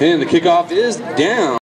And the kickoff is down.